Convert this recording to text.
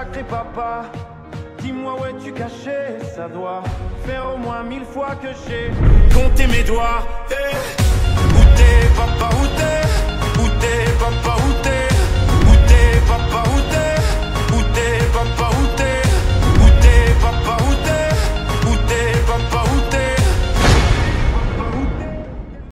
sacré papa. Dis-moi où es-tu caché Ça doit faire au moins mille fois que j'ai compté mes doigts.